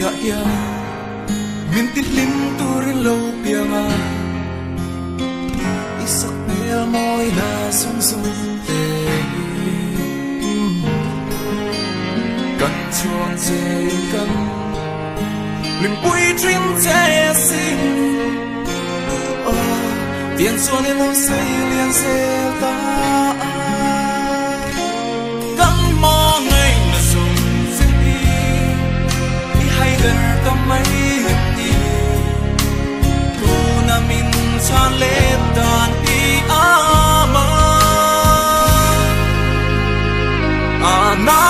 ya ya Mintit lim turin lo pianga isak pel moi na sung sung te kan chuang che kan. Lim pui trim che sin. Ah, oh tiền xuân lên e lo say liền xe ta. my